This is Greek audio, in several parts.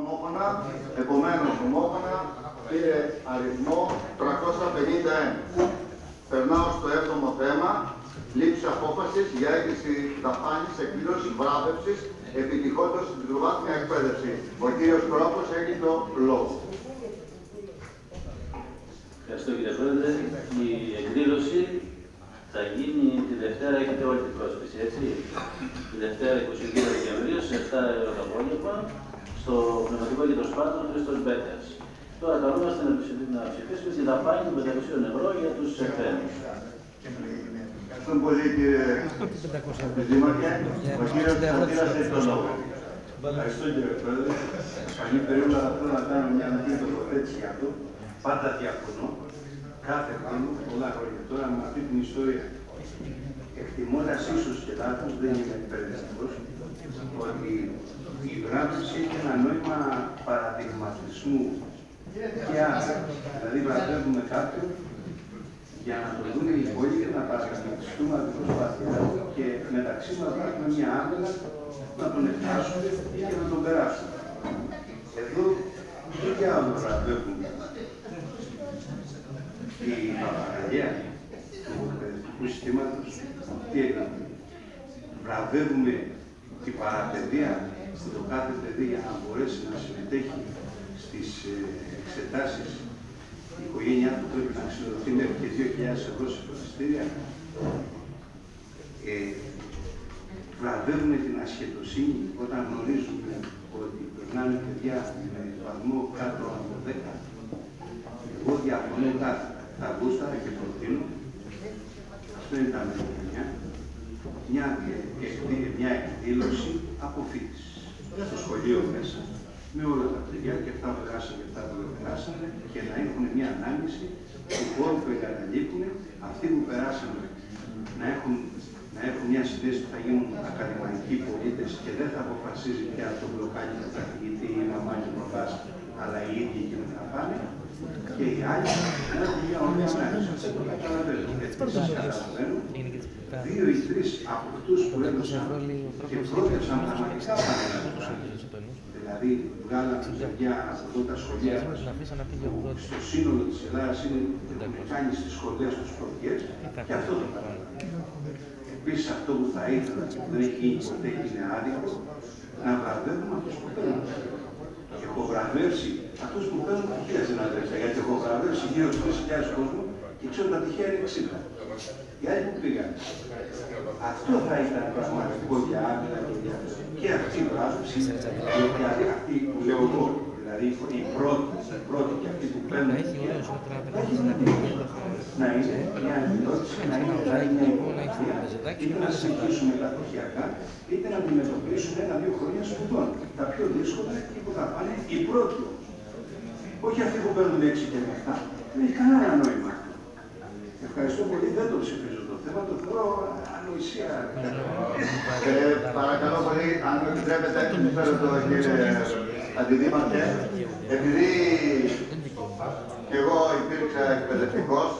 ομόφωνα, επομένως ομόφωνα πήρε αριθμό 351. Περνάω στο έβδομο θέμα, λήψη απόφασης για έγκριση δαπάνης εκπλήρωση βράβευσης επιτυχώντας στην τριτοβάθμια εκπαίδευση. Ο κύριος Κρόπος έχει το λόγο. Ευχαριστώ κύριε Πρόεδρε. Η εκδήλωση θα γίνει τη Δευτέρα, έχετε όλη την πρόσκληση, έτσι; Τη Δευτέρα 22 Δεκεμβρίου σε 7 ώρα το απόγευμα στο Πνευματικό Κέντρο Σπάτων Χρήστος Μπέτας. Τώρα καλούμαστε να ψηφίσουμε τη δαπάνη των 500 ευρώ για τους εκπαίδευση. Ευχαριστώ πολύ κύριε Δήμαρχε. Ο κύριος Κωνσταντίνας έχει το λόγο. Ευχαριστώ κύριε Πρόεδρε. Καλή περίοδο, αλλά θέλω να κάνω μια ανοιχτή τοποθέτηση για αυτό. Πάντα διαφωνώ κάθε χρόνο, πολλά χρόνια τώρα, με αυτή την ιστορία. Εκτιμώντας ίσως και λάθος, δεν είμαι εκπαιδευτικό, ότι η βράβευση έχει ένα νόημα παραδειγματισμού και άρα. Δηλαδή, βραβεύουμε κάποιον για να το δουν οι υπόλοιποι και να παρακολουθήσουμε από την προσπάθειά του και μεταξύ μας να έχουμε μια άμυνα να τον εκφράσουμε και να τον περάσουμε. Εδώ τι άλλο βραβεύουμε η παπαγαλία του εκπαιδευτικού συστήματος τι έκανε; Βραβεύουμε την παραπαιδεία που το κάθε παιδί για να μπορέσει να συμμετέχει στις ε, εξετάσεις η οικογένειά του πρέπει να ξεδοθεί μέχρι και 2.000 ευρώ σε φροντιστήρια. Ε, βραβεύουμε την ασχετοσύνη όταν γνωρίζουμε ότι περνάνε παιδιά με βαθμό κάτω από 10. Εγώ διαφωνώ κάθε τα γούσταρα και προτείνω, αυτό ήταν μια, μια, μια εκδήλωση αποφύτησης. Στο σχολείο μέσα, με όλα τα παιδιά και αυτά που περάσαν και αυτά που δεν περάσαν και να έχουν μια ανάλυση του χώρου που εγκαταλείπουν. Αυτοί που περάσαν να έχουν, να έχουν μια συνέση που θα γίνουν ακαδημαϊκοί πολίτες και δεν θα αποφασίζει πια το μπλοκάκι του καθηγητή ή η μαμά και ο αλλά οι ίδιοι εκεί θα πάνε και οι άλλοι να έχουν μια ωραία ανάλυση. Αυτό το καταλαβαίνω. Επίσης καταλαβαίνω δύο ή τρεις από αυτούς που έδωσαν και πρότευσαν πραγματικά πανελλαδικά. Δηλαδή, βγάλαμε παιδιά από εδώ τα σχολεία που στο σύνολο της Ελλάδας είναι έχουν κάνει στις σχολές τους πρωτιέ και αυτό το καταλαβαίνω. Επίσης, αυτό που θα ήθελα και που δεν έχει γίνει ποτέ και είναι άδικο, να βραβεύουμε αυτού που παίρνουν. Έχω βραβεύσει αυτούς που παίρνουν τυχαία συναδέλφια, γιατί έχω βραβεύσει γύρω στου 3.000 κόσμο και ξέρω τα τυχαία είναι 60. Οι άλλοι που πήγαν. Αυτό θα ήταν πραγματικό για άμυνα και για και αυτή η βράβευση, δηλαδή αυτή που λέω εγώ, δηλαδή η πρώτη, η πρώτη και αυτή που παίρνουν να είναι μια επιδότηση, να είναι δηλαδή μια υποχρεωτική, είτε να συνεχίσουμε τα πτυχιακά, είτε να αντιμετωπίσουμε ένα-δύο χρόνια σπουδών. Τα πιο δύσκολα εκεί που θα πάνε οι πρώτοι όχι αυτοί που παίρνουν 6 και 7. Δεν έχει κανένα νόημα. Ευχαριστώ πολύ. Δεν το ψηφίζω το θέμα. Το θεωρώ ανοησία. Ε, παρακαλώ πολύ, αν με επιτρέπετε, φέρω το κύριε Αντιδήμαρχε. Επειδή και εγώ υπήρξα εκπαιδευτικός,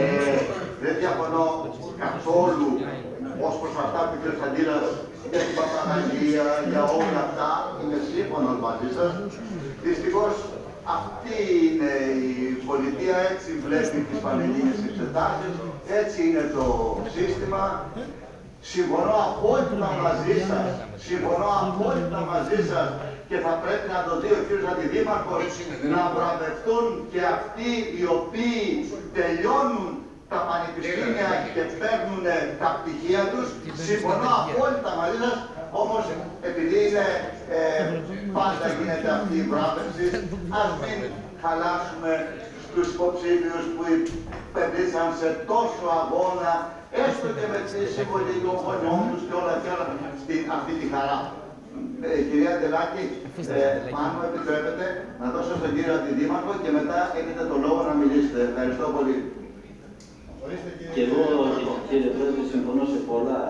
ε, δεν διαφωνώ καθόλου ως προς αυτά που ο κ. Αντίλα για την Παπαγαλία, για όλα αυτά, είμαι σύμφωνος μαζί σας. Δυστυχώς αυτή είναι η πολιτεία, έτσι βλέπει τις πανελλήνιες εξετάσεις, έτσι είναι το σύστημα. Συμφωνώ απόλυτα μαζί σας, συμφωνώ απόλυτα μαζί σας και θα πρέπει να το δει ο κ. Αντιδήμαρχος να βραβευτούν και αυτοί οι οποίοι τελειώνουν τα πανεπιστήμια και παίρνουν τα πτυχία τους. Συμφωνώ απόλυτα μαζί σας, όμως επειδή είναι ε, πάντα γίνεται αυτή η βράβευση, ας μην χαλάσουμε στους υποψήφιους που επενδύσαν σε τόσο αγώνα, έστω και με τη συμβολή των γονιών τους και όλα και όλα, στην αυτή τη χαρά. Ε, κυρία Τελάκη, ε, αν μου επιτρέπετε, να δώσω στον κύριο Αντιδήμαρχο και μετά έχετε το λόγο να μιλήσετε. Ευχαριστώ πολύ. Και εγώ, κύριε Πρόεδρε, συμφωνώ σε πολλά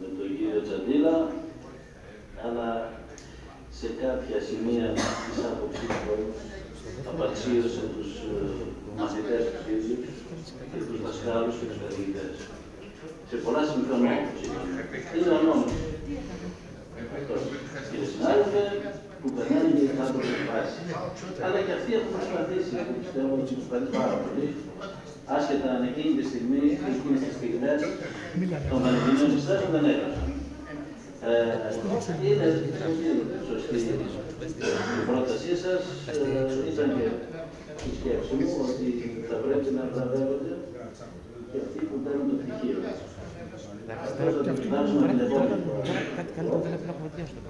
με τον κύριο Τσαντήλα, αλλά σε κάποια σημεία της άποψης του απαξίωσε τους ε, μαθητές τους ίδιους και τους δασκάλους και τους καθηγητές. Σε πολλά συμφωνώ, Είναι ο νόμος. Αυτός. Κύριε συνάδελφε, που περνάει άτομη βάση. Αλλά και αυτοί έχουν προσπαθήσει, πιστεύω ότι τους παίρνει πάρα πολύ, άσχετα αν εκείνη τη στιγμή, εκείνες τις στιγμές, των Πανεπιστημίων Συστάσεων δεν έγραψαν. Ε, είναι σωστή η πρότασή σας, ε, ήταν και η σκέψη μου ότι θα πρέπει να βραβεύονται και αυτοί που παίρνουν το πτυχίο. Αυτό θα το κοιτάξουμε την επόμενη φορά.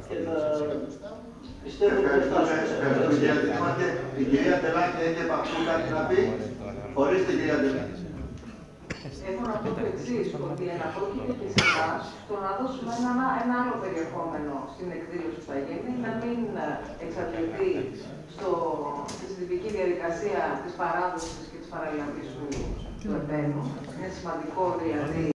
Και θα πιστεύω ότι θα Ευχαριστούμε, ευχαριστούμε φτάσουμε. κυρία Δήμαρχε. Η κυρία Τελάκη έχει επ' αυτού κάτι να πει. Ορίστε κυρία Τελάκη. Έχω να πω το εξής, ότι εναπόκειται και σε εμά το να δώσουμε ένα, ένα άλλο περιεχόμενο στην εκδήλωση που θα γίνει, να μην εξαρτηθεί στο, στη συντηρητική διαδικασία της παράδοσης και της παραλαβή του, του επένου. Είναι σημαντικό δηλαδή